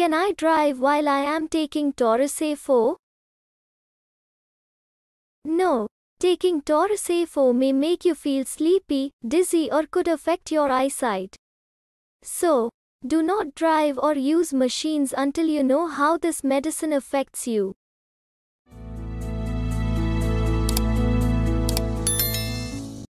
Can I drive while I am taking Torosafe O? No. Taking Torosafe O may make you feel sleepy, dizzy or could affect your eyesight. So, do not drive or use machines until you know how this medicine affects you.